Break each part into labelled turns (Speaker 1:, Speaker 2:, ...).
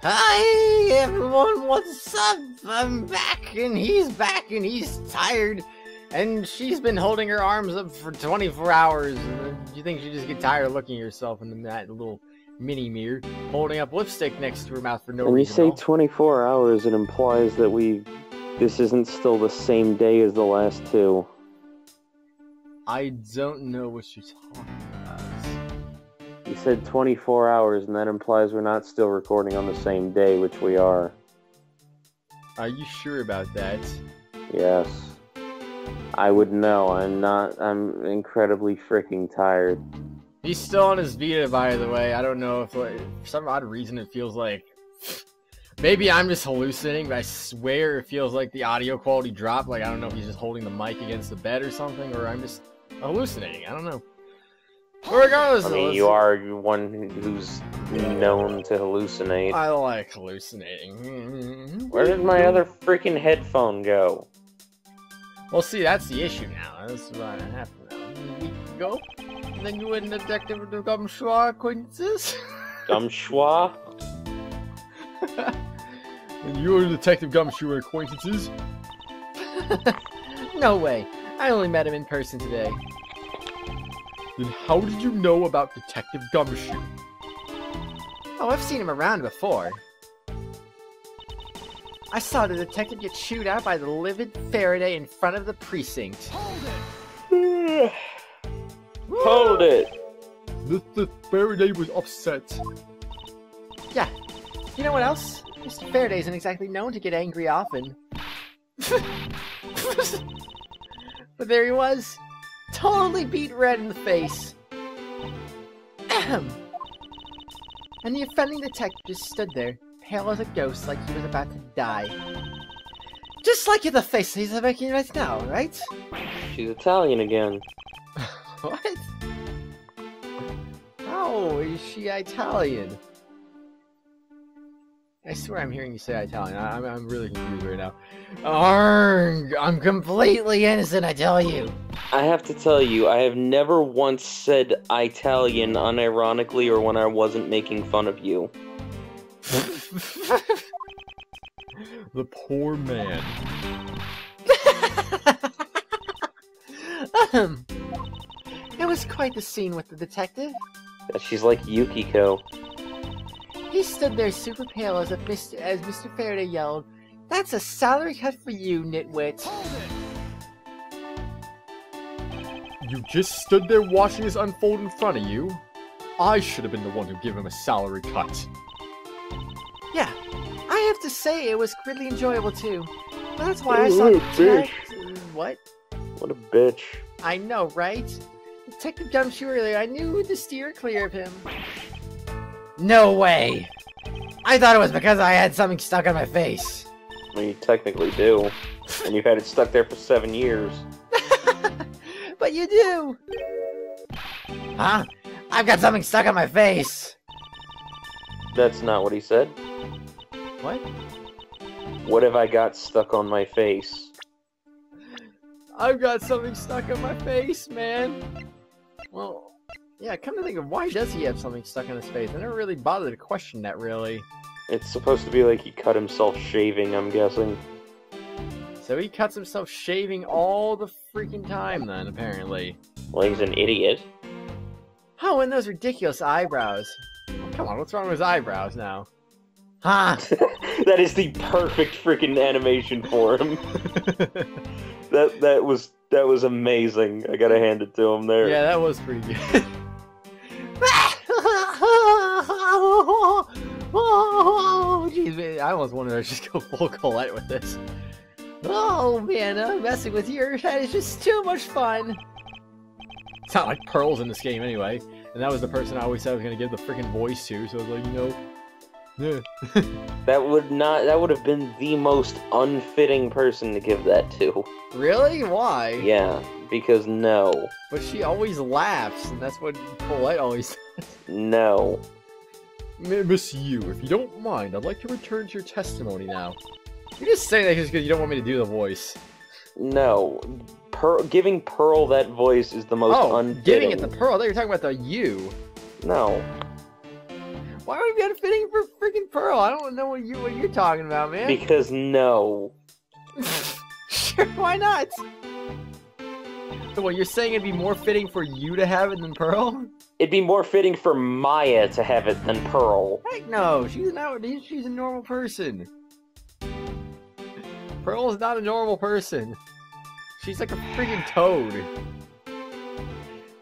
Speaker 1: Hi everyone, what's up? I'm back and he's back and he's tired. And she's been holding her arms up for 24 hours. Uh, do you think she just get tired of looking at herself in that little mini mirror, holding up lipstick next to her mouth for no
Speaker 2: when
Speaker 1: reason?
Speaker 2: you say 24 hours, it implies that we. This isn't still the same day as the last two.
Speaker 1: I don't know what you're talking
Speaker 2: said 24 hours, and that implies we're not still recording on the same day, which we are.
Speaker 1: Are you sure about that?
Speaker 2: Yes. I would know. I'm not. I'm incredibly freaking tired.
Speaker 1: He's still on his Vita, by the way. I don't know if, like, for some odd reason, it feels like. Maybe I'm just hallucinating, but I swear it feels like the audio quality dropped. Like, I don't know if he's just holding the mic against the bed or something, or I'm just hallucinating. I don't know. Regardless,
Speaker 2: I mean, you are one who's known to hallucinate.
Speaker 1: I like hallucinating. Mm-hmm.
Speaker 2: Where did my other freaking headphone go?
Speaker 1: Well, see, that's the issue now. That's what happened now. A week ago, and then you and Detective Gumshaw acquaintances.
Speaker 2: Gumschwa?
Speaker 1: and you and Detective Gumshoe acquaintances? no way. I only met him in person today. Then how did you know about Detective Gumshoe? Oh, I've seen him around before. I saw the detective get chewed out by the livid Faraday in front of the precinct.
Speaker 2: Hold it! Hold it!
Speaker 1: Mr. Faraday was upset. Yeah. You know what else? Mr. Faraday isn't exactly known to get angry often. but there he was. Totally beat red in the face. Ahem. And the offending detective just stood there, pale as a ghost like he was about to die. Just like in the face he's making right now, right?
Speaker 2: She's Italian again.
Speaker 1: What? How is she Italian? I swear I'm hearing you say Italian. I, I'm, I'm really confused right now. Arrgh! I'm completely innocent, I tell you.
Speaker 2: I have to tell you, I have never once said Italian unironically or when I wasn't making fun of you.
Speaker 1: the poor man. Ahem. it was quite the scene with the detective.
Speaker 2: She's like Yukiko.
Speaker 1: He stood there super pale as, if Mr. as Mr. Faraday yelled, That's a salary cut for you, nitwit. You just stood there watching this unfold in front of you? I should have been the one who gave him a salary cut. Yeah, I have to say it was really enjoyable too. That's why I saw
Speaker 2: what a
Speaker 1: Detect- What?
Speaker 2: What a bitch.
Speaker 1: I know, right? Detective Gumshoe earlier, I knew to steer clear of him. No way! I thought it was because I had something stuck on my face.
Speaker 2: Well, you technically do. And you've had it stuck there for seven years.
Speaker 1: but you do! Huh? I've got something stuck on my face!
Speaker 2: That's not what he said.
Speaker 1: What?
Speaker 2: What have I got stuck on my face?
Speaker 1: I've got something stuck on my face, man! Well, yeah, come to think of why does he have something stuck on his face? I never really bothered to question that, really.
Speaker 2: It's supposed to be like he cut himself shaving, I'm guessing.
Speaker 1: So he cuts himself shaving all the freaking time, then, apparently.
Speaker 2: Well, he's an idiot.
Speaker 1: Oh, and those ridiculous eyebrows. Oh, come on, what's wrong with his eyebrows now? Huh?
Speaker 2: that is the perfect freaking animation for him. that that was that was amazing. I gotta hand it to him there.
Speaker 1: yeah, that was pretty good. I almost wanted to just go full Colette with this. Oh man, uh, messing with your head is just too much fun. It's not like Pearl's in this game anyway, and that was the person I always said I was gonna give the freaking voice to. So I was like, you know, yeah.
Speaker 2: That would not that would have been the most unfitting person to give that to.
Speaker 1: Really? Why?
Speaker 2: Yeah, because no.
Speaker 1: But she always laughs, and that's what Colette always
Speaker 2: No.
Speaker 1: Miss Yew, if you don't mind, I'd like to return to your testimony now. You're just saying that because you don't want me to do the voice.
Speaker 2: No. Pearl, giving Pearl that voice is the most
Speaker 1: oh,
Speaker 2: unfitting.
Speaker 1: giving it the pearl. I thought you were talking about the you.
Speaker 2: No.
Speaker 1: Why would you be unfitting for freaking Pearl? I don't know what you what you're talking about, man.
Speaker 2: Because no.
Speaker 1: sure, why not? So what you're saying it'd be more fitting for you to have it than Pearl?
Speaker 2: It'd be more fitting for Maya to have it than Pearl.
Speaker 1: Heck no, she's not. She's a normal person. Pearl is not a normal person. She's like a freaking toad.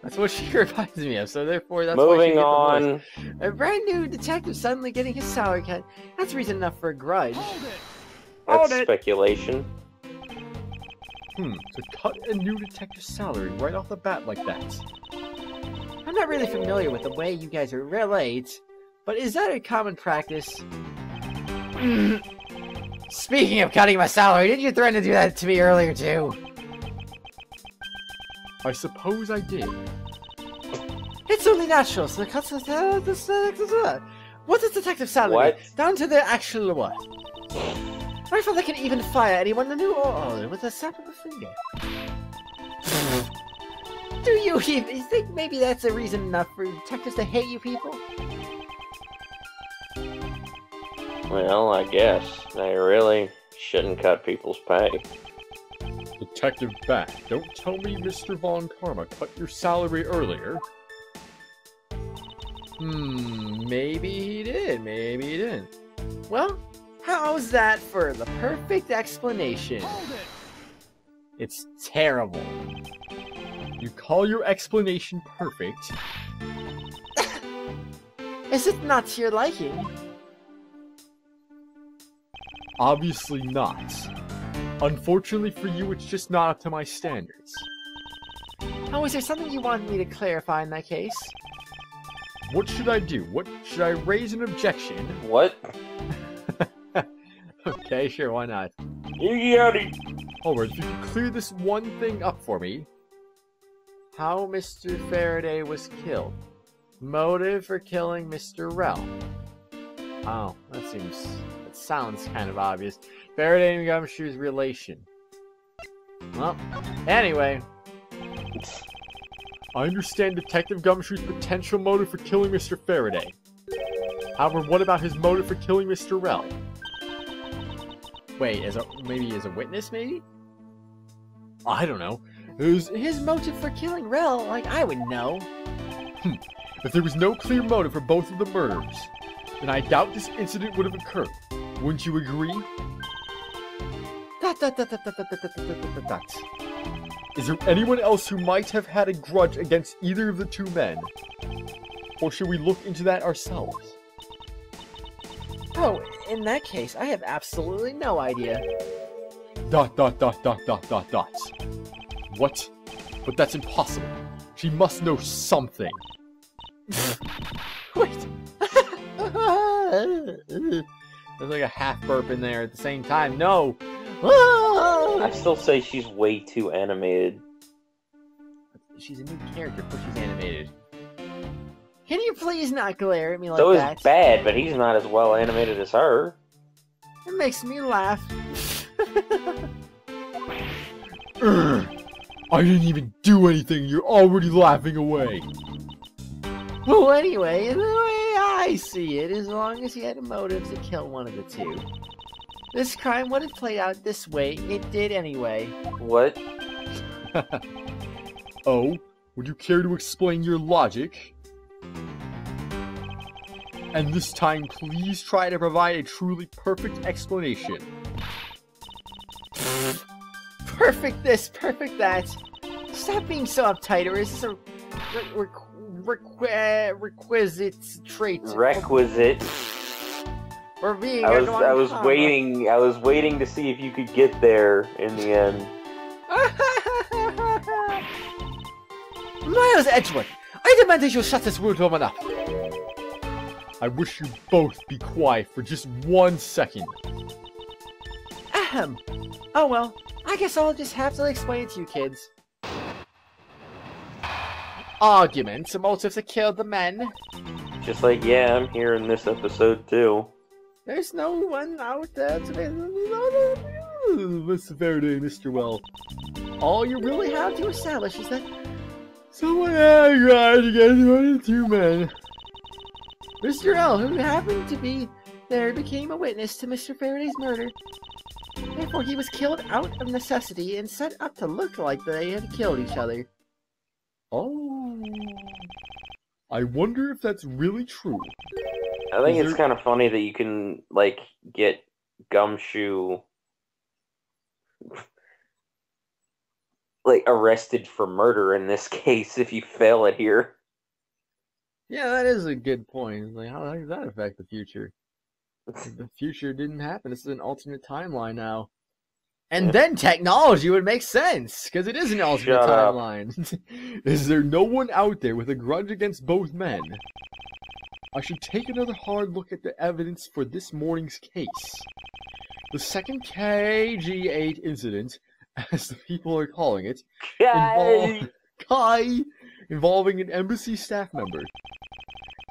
Speaker 1: That's what she reminds me of. So therefore, that's
Speaker 2: Moving
Speaker 1: why she
Speaker 2: on.
Speaker 1: A brand new detective suddenly getting his salary cut. That's reason enough for a grudge.
Speaker 2: That's
Speaker 1: Hold it.
Speaker 2: speculation.
Speaker 1: Hmm, to cut a new detective's salary right off the bat like that. I'm not really familiar with the way you guys are relate, but is that a common practice? Speaking of cutting my salary, didn't you threaten to do that to me earlier too? I suppose I did. It's only natural, so the cuts of the, the, the, What's a detective salary?
Speaker 2: What?
Speaker 1: Down to the actual what? Rifle that can even fire anyone in the new order with a snap of a finger. Do you even think maybe that's a reason enough for detectives to hate you people?
Speaker 2: Well, I guess they really shouldn't cut people's pay.
Speaker 3: Detective Badd, don't tell me Mr. Von Karma cut your salary earlier.
Speaker 1: Hmm, maybe he did, maybe he didn't. Well, how's that for the perfect explanation? It. It's terrible.
Speaker 3: You call your explanation perfect?
Speaker 1: Is it not to your liking?
Speaker 3: Obviously not. Unfortunately for you, it's just not up to my standards.
Speaker 1: Oh, is there something you want me to clarify in that case?
Speaker 3: What should I do? What should I raise an objection?
Speaker 2: What?
Speaker 1: Okay, sure, why not?
Speaker 2: Yeti.
Speaker 3: Alright, if you could clear this one thing up for me.
Speaker 1: How Mr. Faraday was killed. Motive for killing Mr. Rell. Oh, that seems... That sounds kind of obvious. Faraday and Gumshoe's relation. Well, anyway.
Speaker 3: I understand Detective Gumshoe's potential motive for killing Mr. Faraday. However, what about his motive for killing Mr. Rell?
Speaker 1: Wait, as a maybe as a witness, maybe?
Speaker 3: I don't know.
Speaker 1: Who's his motive for killing Rell? Like I would know. Hmm.
Speaker 3: If there was no clear motive for both of the murders, then I doubt this incident would have occurred. Wouldn't you agree?
Speaker 1: Dot dot dot dot dot dot dot dot dot dot dot.
Speaker 3: Is there anyone else who might have had a grudge against either of the two men? Or should we look into that ourselves?
Speaker 1: Oh, in that case, I have absolutely no idea.
Speaker 3: Dot dot dot dot dot dot dot. What? But that's impossible. She must know something.
Speaker 1: Wait. There's like a half burp in there at the same time. No. Ah!
Speaker 2: I still say she's way too animated.
Speaker 1: She's a new character, but she's animated. Can you please not glare at me like
Speaker 2: so is
Speaker 1: that?
Speaker 2: bad, but he's not as well animated as her.
Speaker 1: It makes me laugh.
Speaker 3: Urgh. I didn't even do anything. You're already laughing away.
Speaker 1: well, anyway, the way I see it, as long as he had a motive to kill one of the two, this crime would have played out this way. It did anyway.
Speaker 2: What?
Speaker 3: Oh, would you care to explain your logic? And this time, please try to provide a truly perfect explanation.
Speaker 1: Perfect this, perfect that. Stop being so uptight, or is this a re- re- requ- requisite trait?
Speaker 2: Requisite.
Speaker 1: For being
Speaker 2: I was
Speaker 1: a
Speaker 2: I was
Speaker 1: von Karma?
Speaker 2: waiting I was waiting to see if you could get there in the end.
Speaker 1: Miles Edgeworth, I demand that you shut this rude woman up.
Speaker 3: I wish you both be quiet for just one second.
Speaker 1: Ahem. Oh well, I guess I'll just have to explain it to you kids. Argument, a motive to kill the men.
Speaker 2: Just like yeah, I'm here in this episode too.
Speaker 1: There's no one out there to
Speaker 3: Mr. Faraday, Mr. Rell.
Speaker 1: All you really have to establish is that
Speaker 3: Someone had a grudge against one of the two men.
Speaker 1: Mr. Rell, who happened to be there, became a witness to Mr. Faraday's murder. Therefore, he was killed out of necessity and set up to look like they had killed each other.
Speaker 3: Oh. I wonder if that's really true.
Speaker 2: I think
Speaker 3: Is
Speaker 2: it's
Speaker 3: there-
Speaker 2: kind of funny that you can like get gumshoe like arrested for murder in this case if you fail it here.
Speaker 1: Yeah, that is a good point. Like, how does that affect the future? the future didn't happen. This is an alternate timeline now. And
Speaker 2: Yeah.
Speaker 1: then technology would make sense, because it is an alternate
Speaker 2: Shut
Speaker 1: timeline.
Speaker 3: Is there no one out there with a grudge against both men? I should take another hard look at the evidence for this morning's case. The second KG8 incident, as the people are calling it,
Speaker 2: Yay!
Speaker 3: invol- Kai, involving an embassy staff member,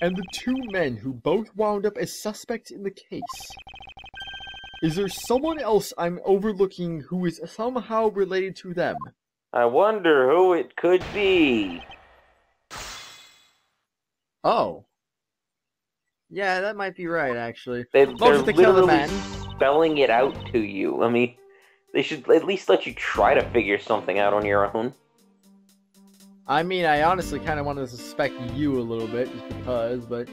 Speaker 3: and the two men who both wound up as suspects in the case. Is there someone else I'm overlooking who is somehow related to them?
Speaker 2: I wonder who it could be.
Speaker 1: oh. Yeah, that might be right, actually.
Speaker 2: They, they're
Speaker 1: the
Speaker 2: literally
Speaker 1: men.
Speaker 2: spelling it out to you. I mean, they should at least let you try to figure something out on your own.
Speaker 1: I mean, I honestly kind of want to suspect you a little bit, just because, but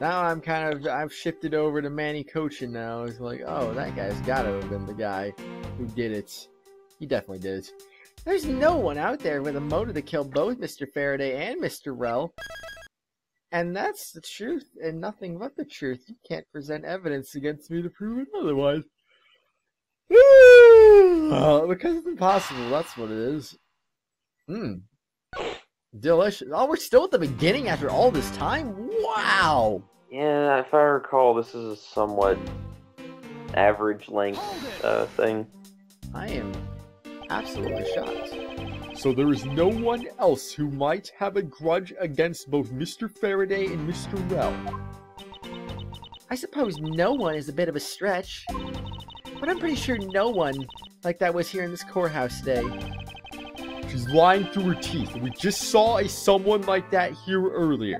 Speaker 1: now I'm kind of, I've shifted over to Manny Coachen now. It's like, oh, that guy's gotta have been the guy who did it. He definitely did it. There's no one out there with a motive to kill both Mr. Faraday and Mr. Rell. And that's the truth, and nothing but the truth. You can't present evidence against me to prove it otherwise. Uh, because it's impossible, that's what it is. Hmm. Delicious. Oh, we're still at the beginning after all this time? Wow!
Speaker 2: Yeah, if I recall, this is a somewhat average length uh, thing.
Speaker 1: I am absolutely shocked.
Speaker 3: So there is no one else who might have a grudge against both Mr. Faraday and Mr. Rell.
Speaker 1: I suppose no one is a bit of a stretch, but I'm pretty sure no one like that was here in this courthouse today.
Speaker 3: She's lying through her teeth. We just saw a someone like that here earlier.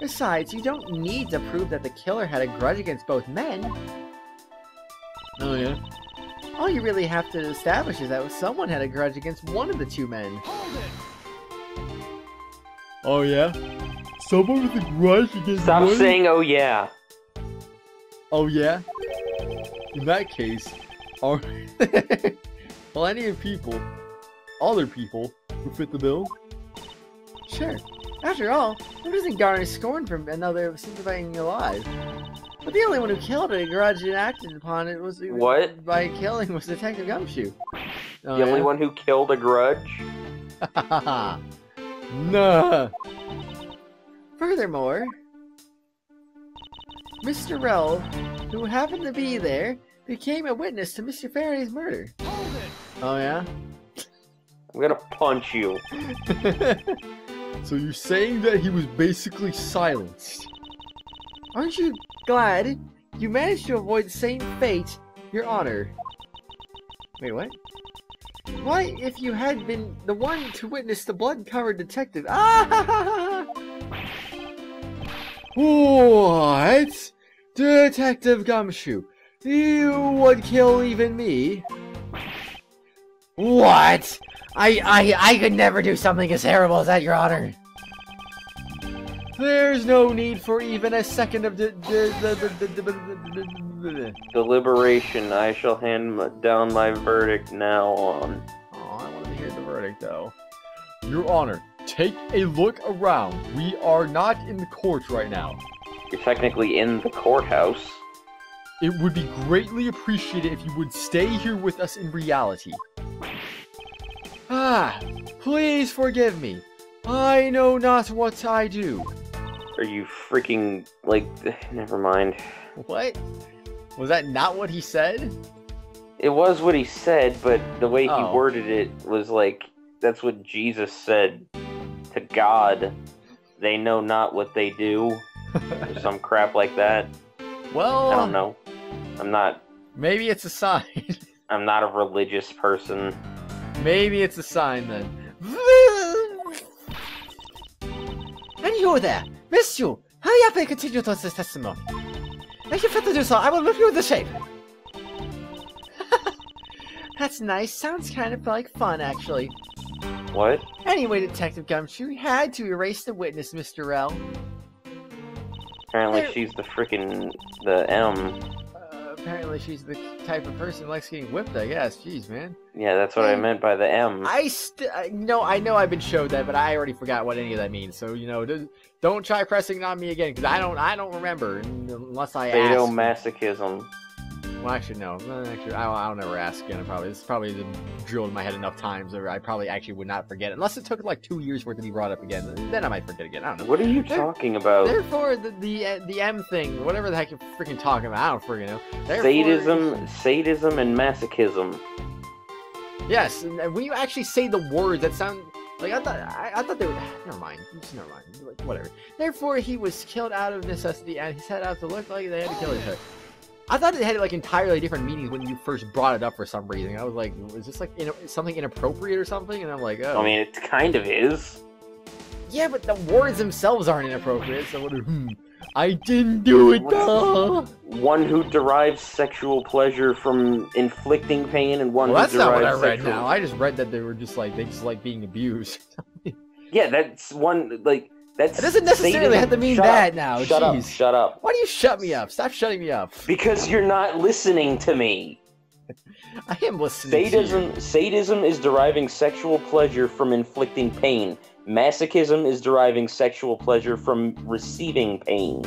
Speaker 1: Besides, you don't need to prove that the killer had a grudge against both men.
Speaker 3: Oh yeah?
Speaker 1: All you really have to establish is that someone had a grudge against one of the two men.
Speaker 3: Oh yeah? Someone with a grudge against
Speaker 2: Stop
Speaker 3: one?
Speaker 2: saying, oh yeah.
Speaker 3: Oh yeah? In that case, are plenty of people, other people, who fit the bill?
Speaker 1: Sure. After all, who doesn't garner scorn from another sympathizing alive? But the only one who killed a grudge and acted upon it was
Speaker 2: What?
Speaker 1: by killing was Detective Gumshoe. Oh,
Speaker 2: the only one who killed a grudge?
Speaker 3: Nah.
Speaker 1: Furthermore, Mr. Rell, who happened to be there, became a witness to Mr. Faraday's murder. Oh yeah?
Speaker 2: I'm gonna punch you.
Speaker 3: So you're saying that he was basically silenced?
Speaker 1: Aren't you glad you managed to avoid the same fate, Your Honor? Wait, what? Why, if you had been the one to witness the blood-covered detective? Ah! What? Detective Gumshoe, you would kill even me? What? I, I, I could never do something as terrible as that, Your Honor. There's no need for even a second of
Speaker 2: deliberation. I shall hand down my verdict now on.
Speaker 1: Oh, I want to hear the verdict, though.
Speaker 3: Your Honor, take a look around. We are not in the court right now.
Speaker 2: You're technically in the courthouse.
Speaker 3: It would be greatly appreciated if you would stay here with us in reality.
Speaker 1: Ah, please forgive me. I know not what I do.
Speaker 2: Are you freaking like? Never mind.
Speaker 1: What? Was that not what he said?
Speaker 2: It was what he said, but the way he
Speaker 1: Oh.
Speaker 2: worded it was like that's what Jesus said to God. They know not what they do, or some crap like that.
Speaker 1: Well,
Speaker 2: I don't know. I'm not.
Speaker 1: Maybe it's a sign.
Speaker 2: I'm not a religious person.
Speaker 1: Maybe it's a sign then. And you there, Monsieur, Hurry up and continue with this testimony. If you fit to do so, I will rip you into shape. That's nice. Sounds kind of like fun, actually.
Speaker 2: What?
Speaker 1: Anyway, Detective Gumshoe had to erase the witness, Mr. Rell.
Speaker 2: Apparently
Speaker 1: There-
Speaker 2: she's the freaking the M.
Speaker 1: Apparently, she's the type of person who likes getting whipped, I guess. Jeez, man.
Speaker 2: Yeah, that's what I meant by the M.
Speaker 1: I st- I- no, I know I've been showed that, but I already forgot what any of that means. So you know, don't try pressing on me again because I don't, I don't remember unless I ask. Well, actually, no. Actually, I'll, I'll never ask again. Probably it's probably been drilled in my head enough times, or I probably actually would not forget it unless it took like two years for it to be brought up again. Then I might forget again. I don't know.
Speaker 2: What are you talking about?
Speaker 1: Therefore, the the uh, the M thing, whatever the heck you're freaking talking about, I don't freaking know. Therefore-
Speaker 2: Sadism, sadism, and masochism.
Speaker 1: Yes, and and when you actually say the words that sound like I thought, I, I thought they were. Never mind. Just never mind. Like, whatever. Therefore, he was killed out of necessity, and he set out to look like they had to kill each other. I thought it had like entirely different meanings when you first brought it up for some reason. I was like, was this like in, something inappropriate or something? And I'm like, oh,
Speaker 2: I mean, it kind of is.
Speaker 1: yeah, but the words themselves aren't inappropriate. So what? Hmm, I didn't do it. Though.
Speaker 2: One who derives sexual pleasure from inflicting pain, and one
Speaker 1: Well, that's not what I read.
Speaker 2: sexual...
Speaker 1: Now I just read that they were just like they just like being abused.
Speaker 2: Yeah, that's one. Like that's.
Speaker 1: It doesn't necessarily have to mean
Speaker 2: Shut
Speaker 1: that
Speaker 2: up.
Speaker 1: now.
Speaker 2: Shut up. Shut up.
Speaker 1: Why do you shut me up? Stop shutting me up.
Speaker 2: Because you're not listening to me.
Speaker 1: I am listening. To you.
Speaker 2: Sadism, sadism is deriving sexual pleasure from inflicting pain. Masochism is deriving sexual pleasure from receiving pain.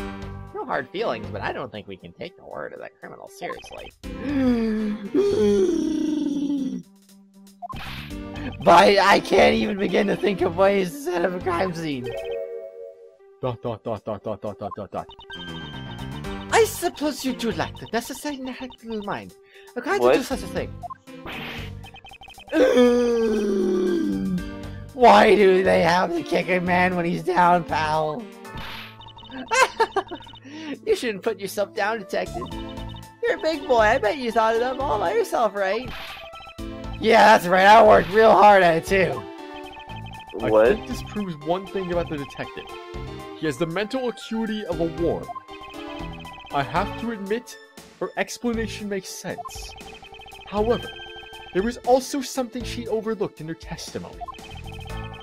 Speaker 1: No hard feelings, but I don't think we can take the word of that criminal seriously. but I can't even begin to think of ways to set up a crime scene.
Speaker 3: Dot, dot, dot, dot, dot, dot, dot, dot,
Speaker 1: I suppose you do lack the necessary natural mind. I
Speaker 2: can't
Speaker 1: do such a thing. Why do they have to kick a man when he's down, pal? you shouldn't put yourself down, detective. You're a big boy. I bet you thought it up all by yourself, right? Yeah, that's right. I worked real hard at it, too.
Speaker 2: What?
Speaker 3: this proves one thing about the detective. He has the mental acuity of a worm. I have to admit, her explanation makes sense. However, there is also something she overlooked in her testimony.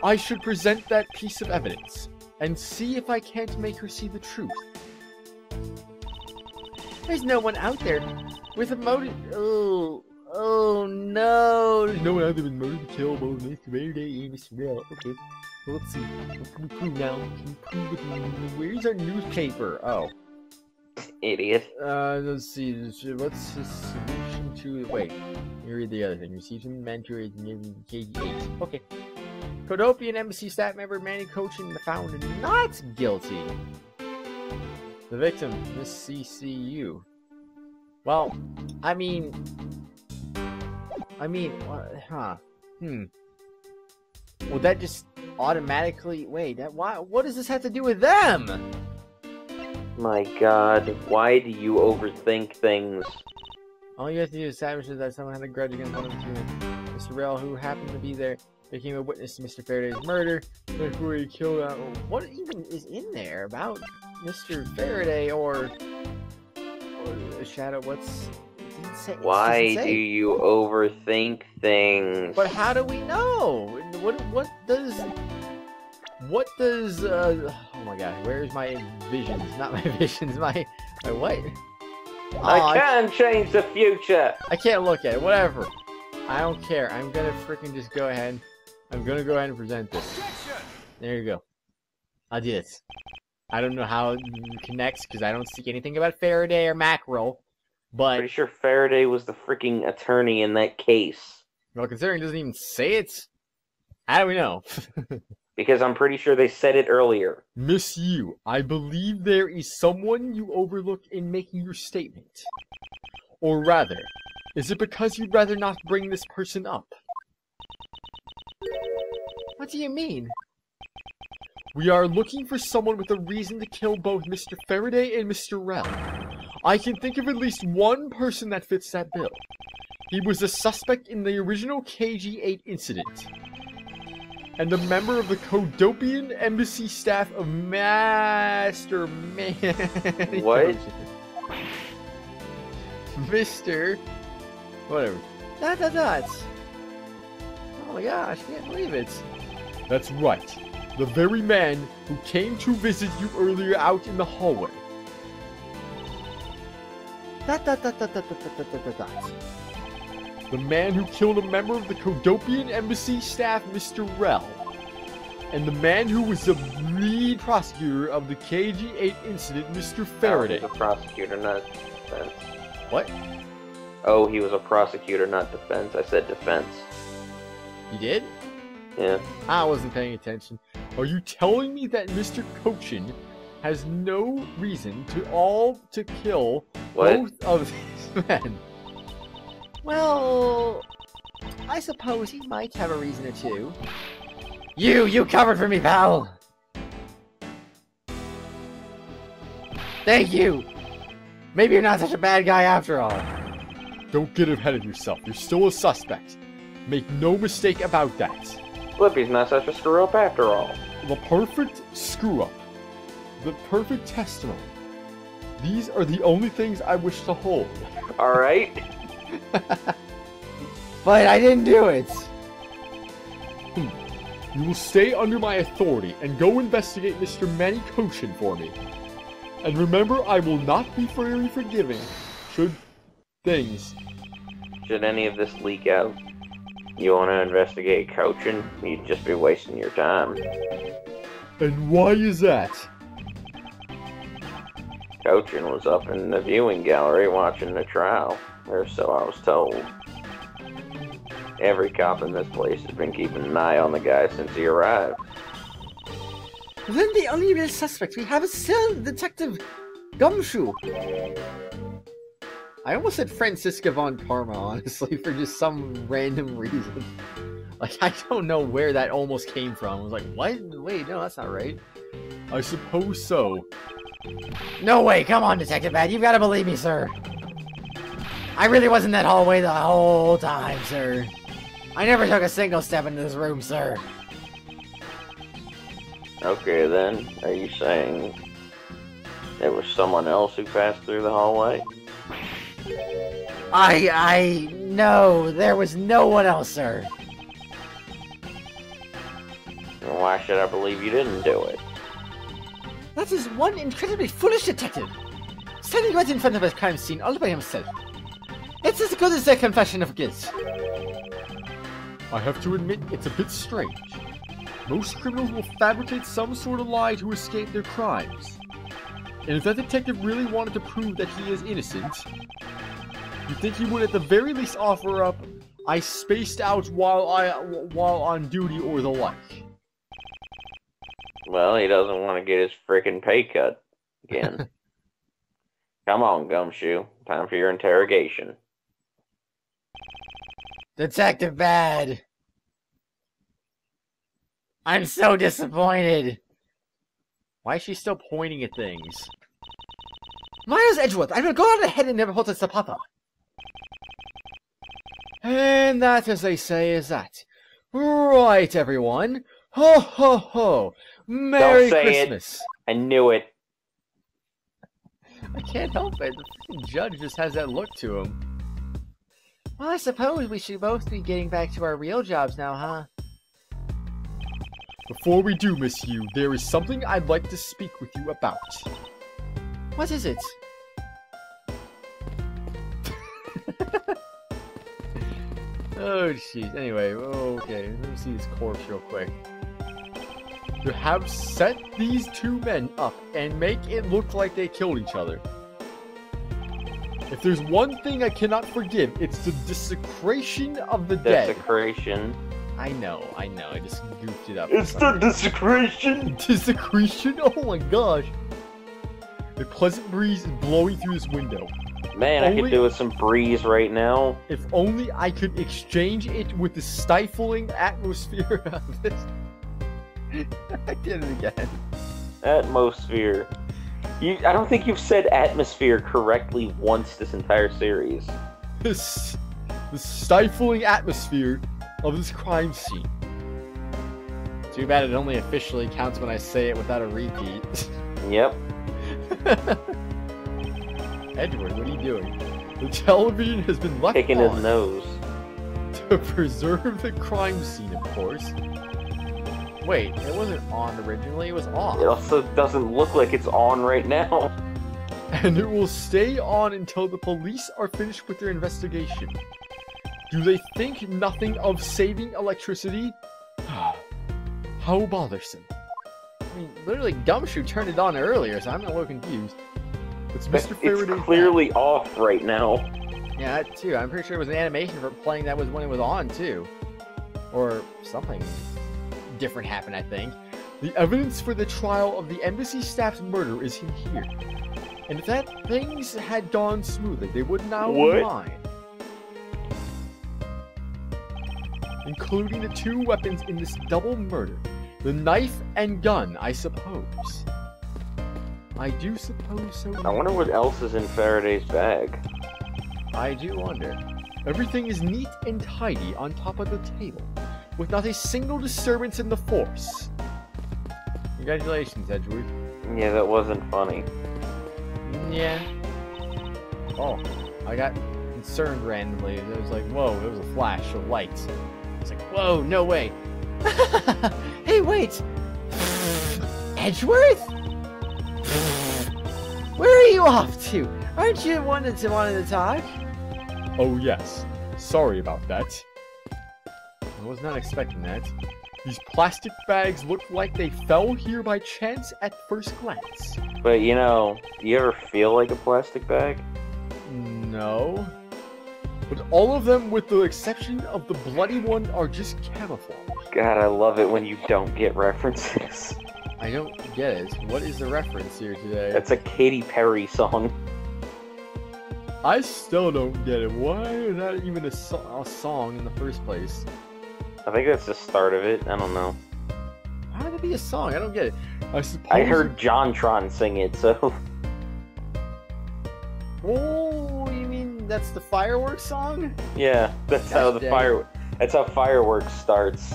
Speaker 3: I should present that piece of evidence and see if I can't make her see the truth.
Speaker 1: There's no one out there with a motive. Oh, oh no!
Speaker 3: There's no one out there with motive to kill both Mr. Verde and Mr. Rell. Okay, let's see. What can we prove now? Can we prove with
Speaker 1: Where's our newspaper? Oh.
Speaker 2: Idiot.
Speaker 1: Uh, let's see. What's the solution to? Wait, you read the other thing. Receive some mentor in KG8. Okay. Cohdopian Embassy staff member Manny Coachen found not guilty. The victim, Miss Cece Yew. Well, I mean, I mean, huh? Hmm. Well, that just automatically wait. That why? What does this have to do with them?
Speaker 2: My god, why do you overthink things?
Speaker 1: All you have to do is establish that someone had a grudge against one of the two. Mr. Rell, who happened to be there, became a witness to Mr. Faraday's murder before he killed out. What even is in there about Mr. Faraday or, or Shadow? What's it didn't say, it
Speaker 2: Why
Speaker 1: doesn't
Speaker 2: do you overthink things?
Speaker 1: But how do we know? What what does what does uh oh my god, where's my visions? Not my visions, my my what?
Speaker 2: I
Speaker 1: Aw, I
Speaker 2: can change the future!
Speaker 1: I can't look at it. Whatever. I don't care. I'm gonna freaking just go ahead. I'm gonna go ahead and present this. There you go. I did it. I don't know how it connects because I don't see anything about Faraday or Mack Rell. But
Speaker 2: Pretty sure Faraday was the freaking attorney in that case.
Speaker 1: well, considering it doesn't even say it, how do we know?
Speaker 2: Because I'm pretty sure they said it earlier.
Speaker 3: Miss Yew, I believe there is someone you overlooked in making your statement. Or rather, is it because you'd rather not bring this person up?
Speaker 1: what do you mean?
Speaker 3: We are looking for someone with a reason to kill both Mr. Faraday and Mr. Rell. I can think of at least one person that fits that bill. He was a suspect in the original KG-8 incident.
Speaker 1: and a member of the Cohdopian Embassy staff of Master Man.
Speaker 2: What?
Speaker 1: Mr. Whatever.
Speaker 4: Dot dot dots. Oh my gosh, I can't believe it.
Speaker 1: That's right. The very man who came to visit you earlier out in the hallway.
Speaker 4: Dot dot dot dot dot dot dot dot dot dot.
Speaker 1: The man who killed a member of the Cohdopian Embassy staff, Mr. Rell. And the man who was the lead prosecutor of the KG8 incident, Mr. Faraday.
Speaker 2: Oh, he's a prosecutor, not defense.
Speaker 1: What?
Speaker 2: Oh, he was a prosecutor, not defense. I said defense.
Speaker 1: You did?
Speaker 2: Yeah.
Speaker 1: I wasn't paying attention. Are you telling me that Mr. Coachen has no reason to all to kill
Speaker 2: What?
Speaker 1: both of these men?
Speaker 4: Well, I suppose he might have a reason or two. You, you covered for me, pal! Thank you! Maybe you're not such a bad guy after all.
Speaker 1: Don't get ahead of yourself. You're still a suspect. Make no mistake about that.
Speaker 2: Flippy's not such a screw up after all.
Speaker 1: The perfect screw up. The perfect testimony. These are the only things I wish to hold.
Speaker 2: Alright?
Speaker 4: But I didn't do it! Hmm.
Speaker 1: You will stay under my authority and go investigate Mr. Manny Coachen for me. And remember, I will not be very forgiving should things.
Speaker 2: Should any of this leak out, you want to investigate Coachen, you'd just be wasting your time.
Speaker 1: And why is that?
Speaker 2: Coachen was up in the viewing gallery watching the trial, or so I was told. Every cop in this place has been keeping an eye on the guy since he arrived.
Speaker 4: Then the only real suspect we have is still Detective Gumshoe. I almost said Franziska von Parma, honestly, for just some random reason. Like, I don't know where that almost came from. I was like, what? Wait, no, that's not right.
Speaker 1: I suppose so.
Speaker 4: No way, come on, Detective Badd, you've got to believe me, sir. I really was in that hallway the whole time, sir. I never took a single step into this room, sir.
Speaker 2: Okay then, are you saying there was someone else who passed through the hallway?
Speaker 4: I, I, no, there was no one else, sir.
Speaker 2: Why should I believe you didn't do it?
Speaker 4: That is one incredibly foolish detective, standing right in front of a crime scene all by himself. It's as good as a confession of guilt.
Speaker 1: I have to admit, it's a bit strange. Most criminals will fabricate some sort of lie to escape their crimes. And if that detective really wanted to prove that he is innocent, you think he would at the very least offer up, I spaced out while I while on duty or the like.
Speaker 2: Well, he doesn't want to get his frickin' pay cut again. Come on, Gumshoe. Time for your interrogation.
Speaker 4: Detective Badd. I'm so disappointed.
Speaker 1: Why is she still pointing at things?
Speaker 4: Miles Edgeworth, I will go ahead and never hold to Papa.
Speaker 1: And that, as they say, is that. Right, everyone. Ho ho ho! Merry
Speaker 2: say it.
Speaker 1: Christmas!
Speaker 2: I knew it.
Speaker 1: I can't help it. The judge just has that look to him.
Speaker 4: Well, I suppose we should both be getting back to our real jobs now, huh?
Speaker 1: Before we do, Miss Yew, there is something I'd like to speak with you about.
Speaker 4: What is it?
Speaker 1: Oh, jeez. Anyway, okay. Let me see this corpse real quick. To have set these two men up and make it look like they killed each other. If there's one thing I cannot forgive, it's the desecration of the dead.
Speaker 2: Desecration.
Speaker 1: I know, I know. I just goofed it up.
Speaker 2: It's the desecration.
Speaker 1: desecration. Oh my gosh! A pleasant breeze is blowing through this window.
Speaker 2: Man, I could do with some breeze right now.
Speaker 1: If only I could exchange it with the stifling atmosphere of this. I did it again.
Speaker 2: Atmosphere. You, I don't think you've said atmosphere correctly once this entire series.
Speaker 1: This, the stifling atmosphere of this crime scene. Too bad it only officially counts when I say it without a repeat.
Speaker 2: Yep.
Speaker 1: Edward, what are you doing? The television has been left
Speaker 2: Picking
Speaker 1: on
Speaker 2: his nose.
Speaker 1: to preserve the crime scene, of course. Wait, it wasn't on originally, it was off.
Speaker 2: It also doesn't look like it's on right now.
Speaker 1: and it will stay on until the police are finished with their investigation. Do they think nothing of saving electricity? How bothersome. I mean, literally, Gumshoe turned it on earlier, so I'm a little confused. It's Mr. Faraday.
Speaker 2: It's clearly off right now.
Speaker 1: Yeah, that too. I'm pretty sure it was an animation for playing that was when it was on, too. Or something different happened, I think. The evidence for the trial of the embassy staff's murder is in here. And if that things had gone smoothly, they would now
Speaker 2: What?
Speaker 1: be mine. Including the two weapons in this double murder. The knife and gun, I suppose. I do suppose so.
Speaker 2: I wonder what else is in Faraday's bag.
Speaker 1: I do wonder. Everything is neat and tidy on top of the table, with not a single disturbance in the force. Congratulations, Edgewood.
Speaker 2: Yeah, that wasn't funny.
Speaker 1: Yeah. Oh, I got concerned randomly. It was like, whoa, it was a flash of light. It's like, whoa, no way. hey, wait! Edgeworth? Where are you off to? Aren't you wanted to wanted to talk? Oh yes. Sorry about that. I was not expecting that. These plastic bags look like they fell here by chance at first glance.
Speaker 2: But you know, do you ever feel like a plastic bag?
Speaker 1: No. But all of them, with the exception of the bloody one, are just camouflage.
Speaker 2: God, I love it when you don't get references.
Speaker 1: I don't get it. What is the reference here today?
Speaker 2: That's a Katy Perry song.
Speaker 1: I still don't get it. Why is that even a, so- a song in the first place?
Speaker 2: I think that's the start of it. I don't know.
Speaker 1: How would it be a song? I don't get it. I suppose.
Speaker 2: I heard JonTron sing it, so
Speaker 1: Oh, you mean that's the fireworks song?
Speaker 2: yeah, that's how the
Speaker 1: dang.
Speaker 2: fire. That's how fireworks starts.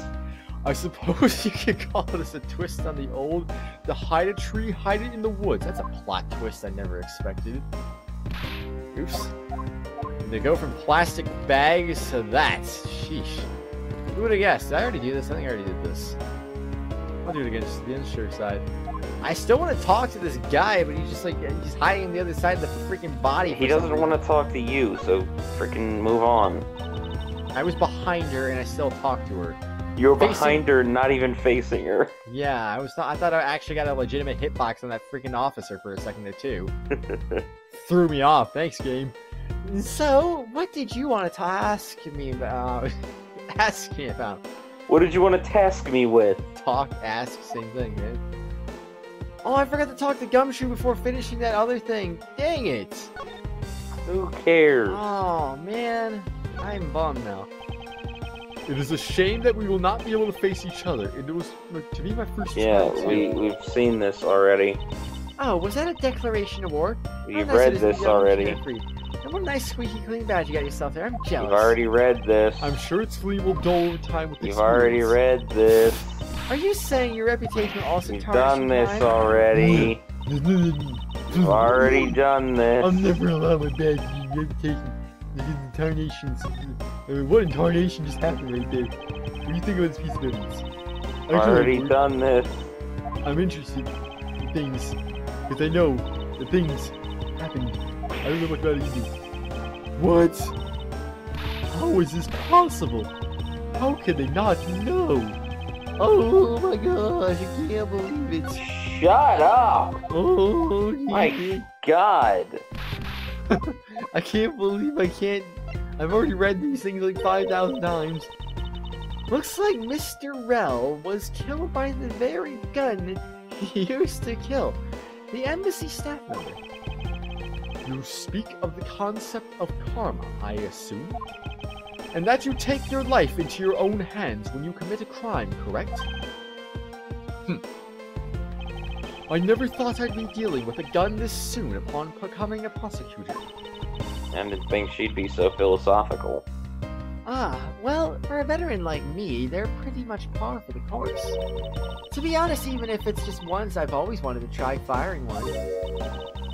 Speaker 1: I suppose you could call this a twist on the old, the hide a tree, hide it in the woods. That's a plot twist I never expected. Oops. They go from plastic bags to that. Sheesh. Who would have guessed? Did I already do this? I think I already did this. I'll do it again, just the insert side. I still want to talk to this guy, but he's just like, he's hiding on the other side of the freaking body.
Speaker 2: He doesn't want to talk to you, so freaking move on.
Speaker 1: I was behind her and I still talked to her.
Speaker 2: You were
Speaker 1: Facing-
Speaker 2: behind her, not even facing her.
Speaker 1: Yeah, I was. Th- I thought I actually got a legitimate hitbox on that freaking officer for a second or two. Threw me off. Thanks, game. So, what did you want to ask me about? ask me about.
Speaker 2: what did you want to task me with?
Speaker 1: Talk, ask, same thing, man. Oh, I forgot to talk to Gumshoe before finishing that other thing. Dang it!
Speaker 2: Who cares?
Speaker 1: Oh man, I'm bummed now. It is a shame that we will not be able to face each other. It was to be my first
Speaker 2: Yeah,
Speaker 1: time.
Speaker 2: we we've seen this already.
Speaker 1: Oh, was that a declaration of war?
Speaker 2: You've read
Speaker 1: it is to be
Speaker 2: this already.
Speaker 1: carefree. And what a nice squeaky clean badge you got yourself there. I'm jealous.
Speaker 2: You've already read this.
Speaker 1: I'm sure it's Flea will dull over time with this.
Speaker 2: You've already read this.
Speaker 1: Are you saying your reputation will also
Speaker 2: You've done this
Speaker 1: time?
Speaker 2: already. You've already done this.
Speaker 1: I'll
Speaker 2: this.
Speaker 1: never allow my bad reputation because the tarnations. I mean, what incarnation just happened right there? What do you think about this piece of evidence? I've
Speaker 2: Already
Speaker 1: I'm-
Speaker 2: done this.
Speaker 1: I'm interested in things because I know the things happened. I don't know much about it either. What? How is this possible? How can they not know? Oh my gosh, I can't believe it.
Speaker 2: Shut up!
Speaker 1: Oh
Speaker 2: My God.
Speaker 1: I can't believe I can't. I've already read these things like 5,000 times. Looks like Mr. Rell was killed by the very gun he used to kill the embassy staff member. You speak of the concept of karma, I assume? And that you take your life into your own hands when you commit a crime, correct? Hmm. I never thought I'd be dealing with a gun this soon upon becoming a prosecutor.
Speaker 2: I didn't think she'd be so philosophical.
Speaker 1: Ah, well, for a veteran like me, they're pretty much par for the course. To be honest, even if it's just once, I've always wanted to try firing one.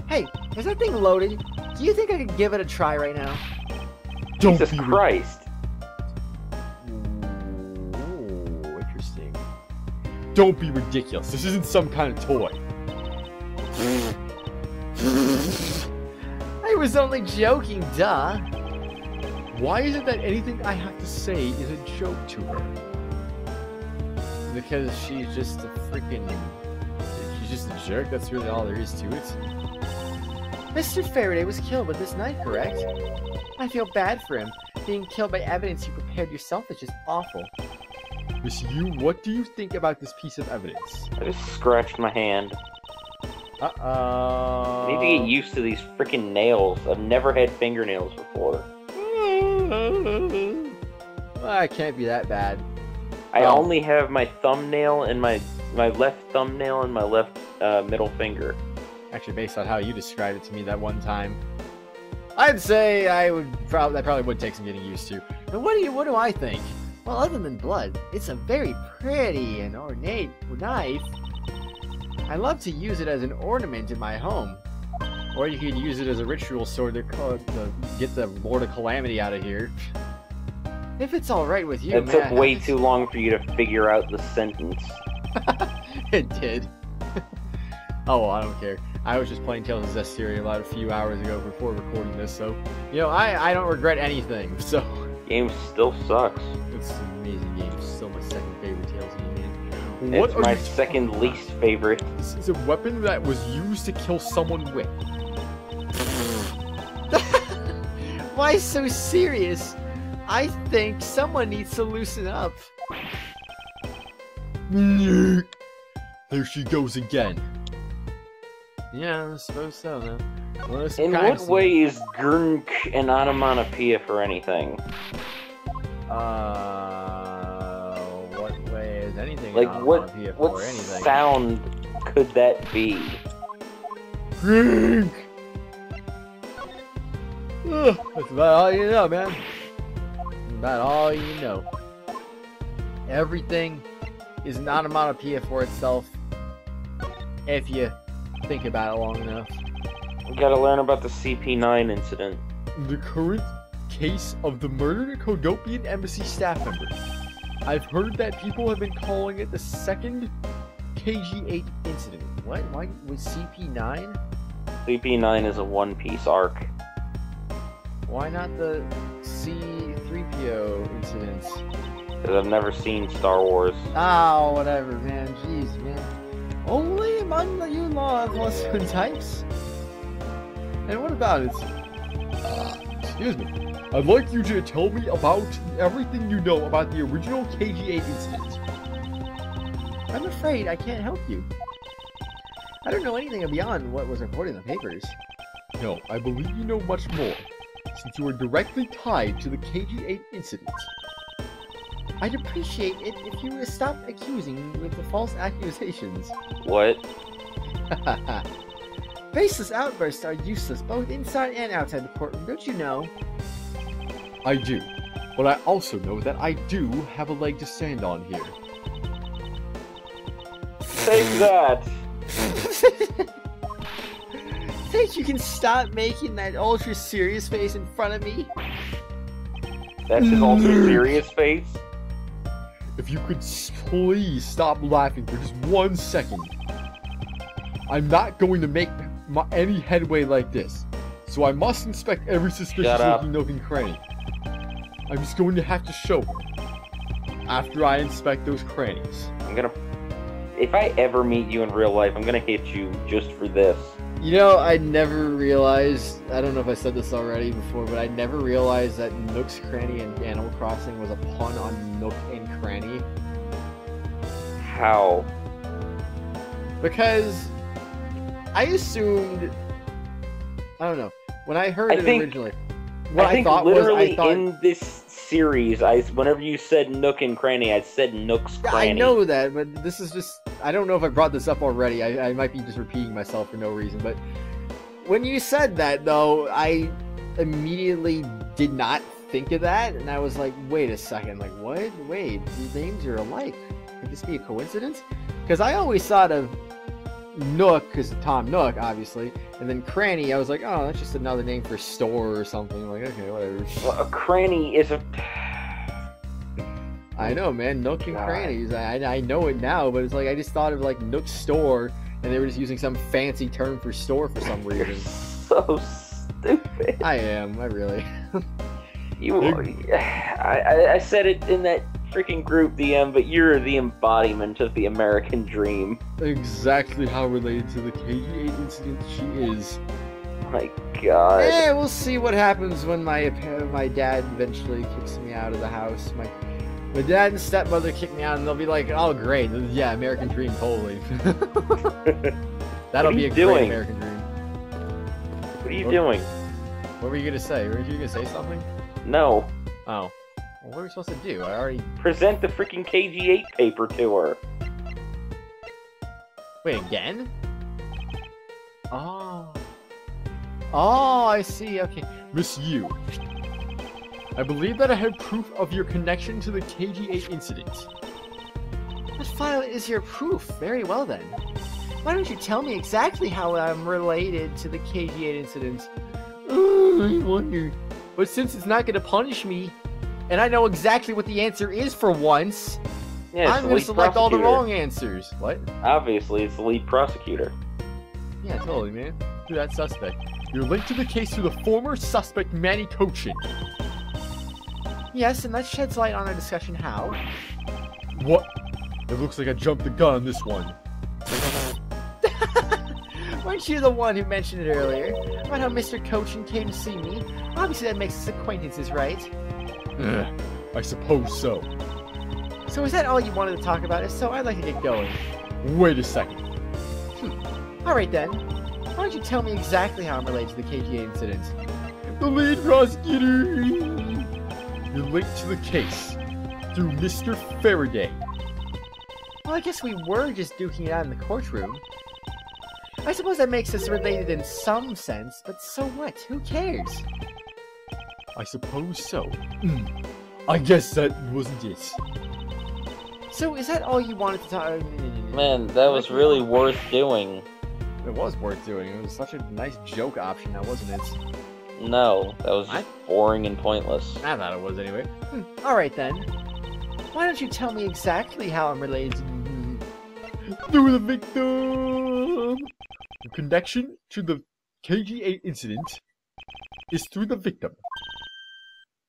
Speaker 1: Hey, is that thing loaded? Do you think I could give it a try right now?
Speaker 3: Don't
Speaker 2: Jesus
Speaker 3: be
Speaker 2: Christ.
Speaker 1: Ooh, interesting.
Speaker 3: Don't be ridiculous. This isn't some kind of toy.
Speaker 1: I was only joking, duh.
Speaker 3: Why is it that anything I have to say is a joke to her?
Speaker 1: Because she's just a freaking. She's just a jerk. That's really all there is to it. Mr. Faraday was killed with this knife, correct? I feel bad for him. Being killed by evidence you prepared yourself is just awful.
Speaker 3: Miss Yew, what do you think about this piece of evidence?
Speaker 2: I just scratched my hand.
Speaker 1: Uh oh.
Speaker 2: I need to get used to these freaking nails. I've never had fingernails before.
Speaker 1: Well, it can't be that bad.
Speaker 2: I
Speaker 1: Oh.
Speaker 2: only have my thumbnail and my my left thumbnail and my left uh, middle finger.
Speaker 1: Actually, based on how you described it to me that one time, I'd say I would probably that probably would take some getting used to. But what do you what do I think? Well, other than blood, it's a very pretty and ornate knife. I love to use it as an ornament in my home, or you could use it as a ritual sword to, to get the Lord of Calamity out of here. If it's all right with you,
Speaker 2: it
Speaker 1: may
Speaker 2: took way too long for you to figure out the sentence.
Speaker 1: it did. oh well, I don't care. I was just playing Tales of Zestiria about a few hours ago before recording this, so you know I I don't regret anything. So
Speaker 2: Game still sucks.
Speaker 1: it's an amazing game. Still my second favorite Tales game. Man.
Speaker 3: What
Speaker 2: it's my second
Speaker 3: talking
Speaker 2: least favorite.
Speaker 3: This is a weapon that was used to kill someone with.
Speaker 1: Why so serious? I think someone needs to loosen up.
Speaker 3: There she goes again.
Speaker 1: Yeah, I suppose so. No. Well,
Speaker 2: In what
Speaker 1: of-
Speaker 2: way is Gurnk an onomatopoeia for anything?
Speaker 1: Uh, what way is anything?
Speaker 2: Like
Speaker 1: an
Speaker 2: what
Speaker 1: onomatopoeia
Speaker 2: what
Speaker 1: for anything?
Speaker 2: sound could that be?
Speaker 3: Grink!
Speaker 1: Ugh, That's about all you know, man. About all you know. Everything is an onomatopoeia for itself. If you think about it long enough.
Speaker 2: We gotta learn about the CP9 incident.
Speaker 3: The current case of the murdered Cohdopian embassy staff member. I've heard that people have been calling it the second KG8
Speaker 1: Incident. What? Why was CP9?
Speaker 2: CP9 is a One Piece arc.
Speaker 1: Why not the C3PO incidents?
Speaker 2: Because I've never seen Star Wars.
Speaker 1: Oh, whatever, man. Jeez, man. Only among the you law enforcement types. And what about it?
Speaker 3: Excuse me. I'd like you to tell me about everything you know about the original KG8 incident.
Speaker 1: I'm afraid I can't help you. I don't know anything beyond what was reported in the papers.
Speaker 3: No, I believe you know much more, since you are directly tied to the KG8 incident.
Speaker 1: I'd appreciate it if you would stop accusing me with the false accusations.
Speaker 2: What?
Speaker 1: Faceless outbursts are useless both inside and outside the courtroom, don't you know?
Speaker 3: I do, but I also know that I do have a leg to stand on here.
Speaker 2: Take that!
Speaker 1: Think you can stop making that ultra serious face in front of me?
Speaker 2: That's his ultra serious face?
Speaker 3: If you could please stop laughing for just one second. I'm not going to make my, any headway like this, so I must inspect every suspicious looking nook and cranny. I'm just going to have to show her after I inspect those crannies.
Speaker 2: I'm gonna. If I ever meet you in real life, I'm gonna hit you just for this.
Speaker 1: You know, I never realized, I don't know if I said this already before, but I never realized that Nook's Cranny and Animal Crossing was a pun on Nook and Cranny.
Speaker 2: How?
Speaker 1: Because I assumed, I don't know, when I heard
Speaker 2: I
Speaker 1: it
Speaker 2: think-
Speaker 1: originally, what
Speaker 2: I
Speaker 1: I, thought was,
Speaker 2: literally
Speaker 1: I thought,
Speaker 2: in this series, I whenever you said Nook and Cranny, I said Nook's Cranny.
Speaker 1: I know that, but this is just, I don't know if I brought this up already. I, I might be just repeating myself for no reason, but when you said that, though, I immediately did not think of that, and I was like, wait a second, like what? Wait, these names are alike. Could this be a coincidence? Because I always thought of Nook, because Tom Nook, obviously, and then Cranny. I was like, oh, that's just another name for store or something. Like, okay, whatever.
Speaker 2: Well, a cranny is a.
Speaker 1: I know, man. Nook and
Speaker 2: God.
Speaker 1: crannies. I, I know it now, but it's like I just thought of like Nook store, and they were just using some fancy term for store for some
Speaker 2: You're
Speaker 1: reason.
Speaker 2: so stupid.
Speaker 1: I am. I really.
Speaker 2: You, I, I, I said it in that freaking group DM, but you're the embodiment of the American dream.
Speaker 3: Exactly how related to the KG8 incident she is.
Speaker 2: My God.
Speaker 1: Eh, we'll see what happens when my my dad eventually kicks me out of the house. My my dad and stepmother kick me out, and they'll be like, "Oh, great, yeah, American Dream, totally." That'll be a great
Speaker 2: doing?
Speaker 1: American Dream.
Speaker 2: What are you
Speaker 1: What-
Speaker 2: doing?
Speaker 1: What were you gonna say? Were you gonna say something?
Speaker 2: No.
Speaker 1: Oh, what are we supposed to do? I already
Speaker 2: Present the freaking KG8 paper to her.
Speaker 1: wait again. Oh, oh, I see. Okay,
Speaker 3: Miss Yew, I believe that I have proof of your connection to the KG8 incident.
Speaker 1: What file is your proof? Very well then. Why don't you tell me exactly how I'm related to the KG8 incident? Oh, I wonder. But since it's not going to punish me, and I know exactly what the answer is for once,
Speaker 2: Yeah,
Speaker 1: I'm going to select all the wrong answers. What?
Speaker 2: Obviously, it's the lead prosecutor.
Speaker 1: Yeah, totally, man.
Speaker 3: To that suspect. You're linked to the case through the former suspect Manny Coachen.
Speaker 1: Yes, and that sheds light on our discussion how.
Speaker 3: What? It looks like I jumped the gun on this one.
Speaker 1: Weren't you the one who mentioned it earlier? About how Mr. Coachen came to see me? Obviously that makes us acquaintances, right?
Speaker 3: Ugh, I suppose so.
Speaker 1: So is that all you wanted to talk about? If so, I'd like to get going.
Speaker 3: Wait a second. Hmm.
Speaker 1: Alright then. Why don't you tell me exactly how I'm related to the KG8 incident?
Speaker 3: The lead prosecutor! You're linked to the case through Mr. Faraday.
Speaker 1: Well, I guess we were just duking it out in the courtroom. I suppose that makes us related in some sense, but so what? Who cares?
Speaker 3: I suppose so. Mm. I guess that wasn't it.
Speaker 1: So is that all you wanted to talk?
Speaker 2: Man, that was really worth doing.
Speaker 1: It was worth doing. It was such a nice joke option, now wasn't it?
Speaker 2: No, that was
Speaker 1: I-
Speaker 2: just boring and pointless.
Speaker 1: I thought it was anyway. Hmm. All right then. Why don't you tell me exactly how I'm related to?
Speaker 3: Through the victim! The connection to the KG8 incident is through the victim.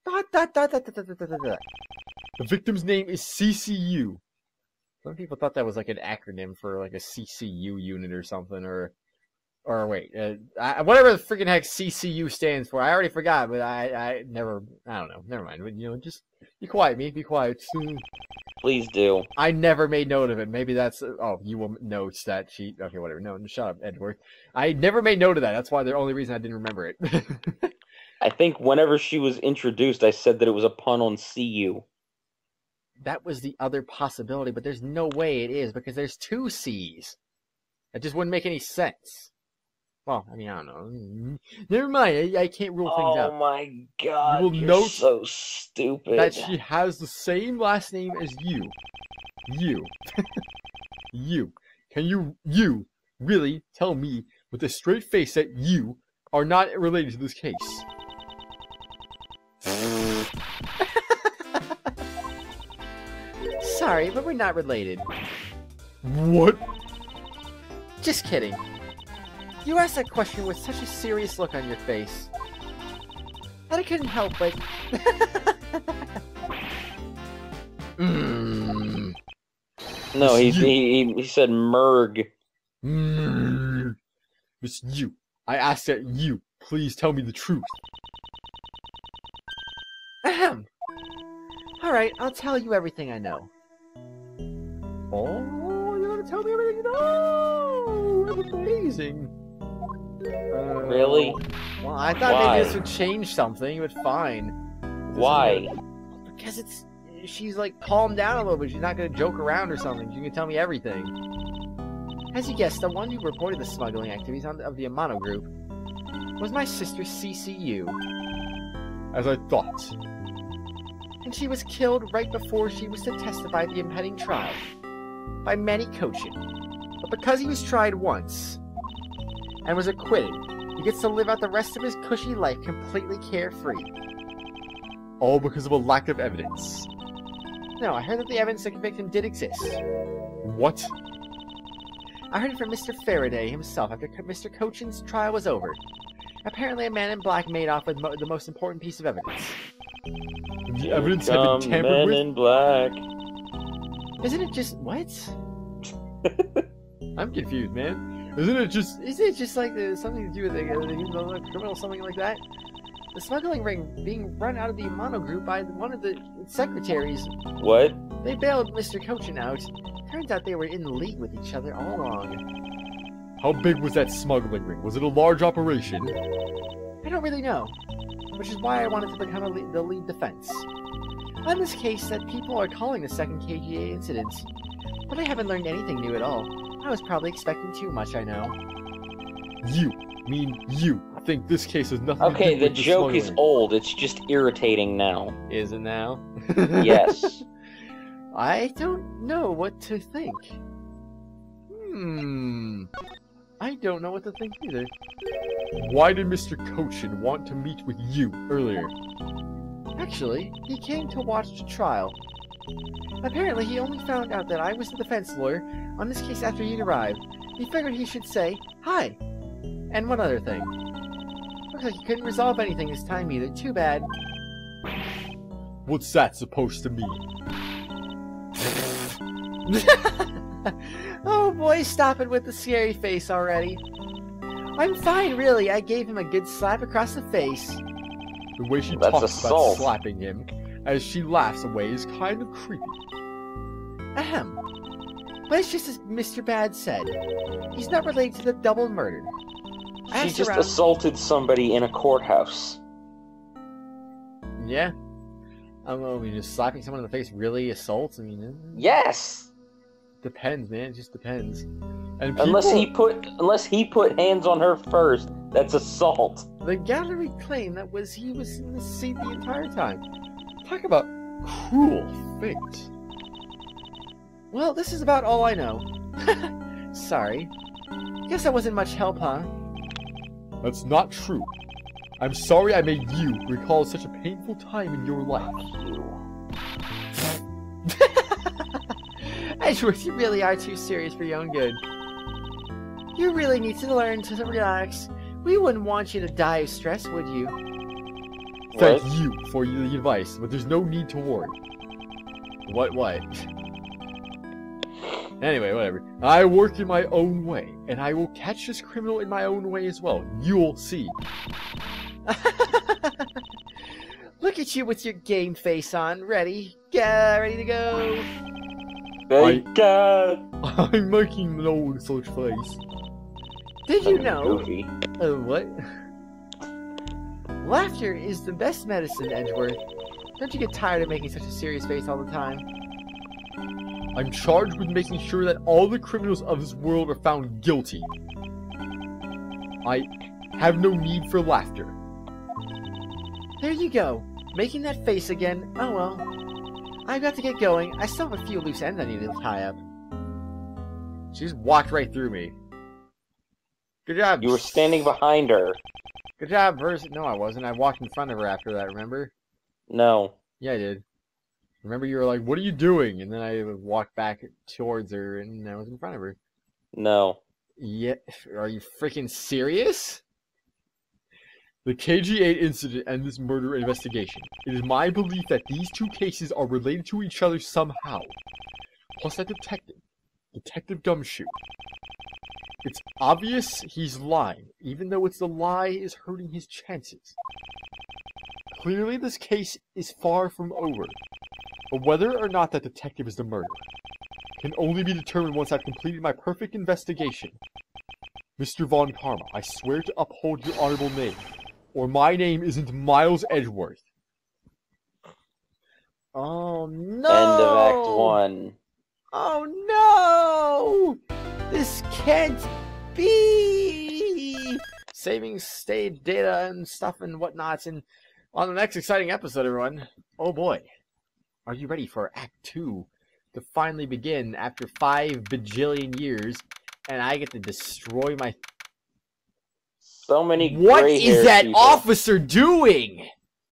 Speaker 1: Dot, dot, dot, dot, dot, dot, dot, dot.
Speaker 3: The victim's name is CCU.
Speaker 1: Some people thought that was like an acronym for like a CCU unit or something, or or wait, uh, I, whatever the freaking heck CCU stands for. I already forgot, but I I never I don't know. Never mind. But, you know, just be quiet, me. Be quiet.
Speaker 2: Please do.
Speaker 1: I never made note of it. Maybe that's oh, you will note that sheet. Okay, whatever. No, shut up, Edward. I never made note of that. That's why the only reason I didn't remember it.
Speaker 2: I think whenever she was introduced, I said that it was a pun on CU.
Speaker 1: that was the other possibility, but there's no way it is because there's two C's. That just wouldn't make any sense. Well, I mean, I don't know. Mm-hmm. Never mind. I, I can't rule things
Speaker 2: Oh
Speaker 1: out.
Speaker 2: Oh my god,
Speaker 3: You will
Speaker 2: you're
Speaker 3: note
Speaker 2: so stupid.
Speaker 3: That she has the same last name as you. You. you. Can you, you, really tell me with a straight face that you are not related to this case?
Speaker 1: Sorry, but we're not related.
Speaker 3: What?
Speaker 1: Just kidding. You asked that question with such a serious look on your face that I couldn't help but.
Speaker 3: Mm.
Speaker 2: no, he, he he he said Merg.
Speaker 3: Mm. Miss Yew. I asked that you please tell me the truth.
Speaker 1: Ahem. All right, I'll tell you everything I know.
Speaker 3: Oh, you're gonna tell me everything you know. That's amazing.
Speaker 1: Uh,
Speaker 2: Really?
Speaker 1: Well, I thought
Speaker 2: Why?
Speaker 1: maybe this would change something, but fine. This
Speaker 2: Why?
Speaker 1: gonna- Because it's she's like calmed down a little bit. She's not gonna joke around or something. She can tell me everything. As you guessed, the one who reported the smuggling activities on, of the Amano group was my sister Cece Yew.
Speaker 3: As I thought.
Speaker 1: And she was killed right before she was to testify at the impending trial by Manny Coachen. But because he was tried once and was acquitted, he gets to live out the rest of his cushy life completely carefree.
Speaker 3: All because of a lack of evidence.
Speaker 1: No, I heard that the evidence to convict him did exist.
Speaker 3: What?
Speaker 1: I heard it from Mr. Faraday himself after Mr. Coachen's trial was over. Apparently, a man in black made off with mo- the most important piece of evidence.
Speaker 3: The evidence had
Speaker 2: Come
Speaker 3: been tampered
Speaker 2: men
Speaker 3: with?
Speaker 2: in black.
Speaker 1: Isn't it just what?
Speaker 3: I'm confused, man. Isn't it just
Speaker 1: Isn't it just like something to do with the, the, the criminal, something like that? The smuggling ring being run out of the Amano Group by one of the secretaries.
Speaker 2: What?
Speaker 1: They bailed Mr. Coachen out. Turns out they were in league with each other all along.
Speaker 3: how big was that smuggling ring? Was it a large operation?
Speaker 1: I don't really know, which is why I wanted to become a lead, the lead defense. On this case, that people are calling the second KG8 incident, but I haven't learned anything new at all. I was probably expecting too much, I know.
Speaker 3: You, mean you, think this case is nothing to
Speaker 2: Okay,
Speaker 3: do
Speaker 2: the
Speaker 3: with
Speaker 2: joke is old. It's just irritating now.
Speaker 1: Is it now?
Speaker 2: Yes.
Speaker 1: I don't know what to think. Hmm. I don't know what to think either.
Speaker 3: Why did Mr. Coachen want to meet with you earlier?
Speaker 1: Actually, he came to watch the trial. Apparently, he only found out that I was the defense lawyer on this case after he'd arrived. He figured he should say, hi. And one other thing. Looks like he couldn't resolve anything this time either. Too bad.
Speaker 3: What's that supposed to mean?
Speaker 1: oh boy, stop it with the scary face already. I'm fine, really. I gave him a good slap across the face.
Speaker 3: The way she
Speaker 2: That's
Speaker 3: talks
Speaker 2: assault.
Speaker 3: about slapping him as she laughs away is kind of creepy.
Speaker 1: Ahem. But it's just as Mr. Badd said. He's not related to the double murder. I
Speaker 2: She just
Speaker 1: around-
Speaker 2: assaulted somebody in a courthouse.
Speaker 1: Yeah. I don't know, I mean, just slapping someone in the face really assaults? I mean, it
Speaker 2: Yes.
Speaker 1: Depends, man. It just depends.
Speaker 3: And
Speaker 2: Unless
Speaker 3: people-
Speaker 2: he put unless he put hands on her first, that's assault.
Speaker 1: The gallery claimed that was he was in the seat the entire time.
Speaker 3: talk about cruel fate.
Speaker 1: Well, this is about all I know. Sorry. Guess I wasn't much help, huh?
Speaker 3: That's not true. I'm sorry I made you recall such a painful time in your life.
Speaker 1: Edgeworth, you really are too serious for your own good. You really need to learn to relax. We wouldn't want you to die of stress, would you?
Speaker 3: Thank you for the advice, but there's no need to worry.
Speaker 1: What, what?
Speaker 3: Anyway, whatever. I work in my own way, and I will catch this criminal in my own way as well. You'll see.
Speaker 1: Look at you with your game face on. Ready? Yeah, ready to go.
Speaker 2: Thank God.
Speaker 3: I'm making no such face.
Speaker 1: Did you know?
Speaker 2: Goofy.
Speaker 1: Uh, what? Laughter is the best medicine, Edgeworth. Don't you get tired of making such a serious face all the time?
Speaker 3: I'm charged with making sure that all the criminals of this world are found guilty. I have no need for laughter.
Speaker 1: There you go. Making that face again. Oh well. I've got to get going. I still have a few loose ends I need to tie up.
Speaker 3: She just walked right through me. Good job.
Speaker 2: You were standing behind her.
Speaker 3: Good job, Vers. No, I wasn't. I walked in front of her after that, remember?
Speaker 2: No.
Speaker 3: Yeah, I did. Remember, you were like, what are you doing? And then I walked back towards her, and I was in front of her.
Speaker 2: No.
Speaker 3: Yeah, are you freaking serious? The KG8 incident and this murder investigation. It is my belief that these two cases are related to each other somehow. Plus that detective, Detective Gumshoe. It's obvious he's lying, even though it's the lie is hurting his chances. Clearly this case is far from over. But whether or not that detective is the murderer can only be determined once I've completed my perfect investigation. Mr. Von Karma, I swear to uphold your honorable name, or my name isn't Miles Edgeworth.
Speaker 1: Oh no!
Speaker 2: End of Act One.
Speaker 1: Oh no! This can't be! Saving state data and stuff and whatnot, and on the next exciting episode, everyone. Oh boy. Are you ready for Act 2 to finally begin after five bajillion years and I get to destroy my.
Speaker 2: So many
Speaker 1: What is that officer doing?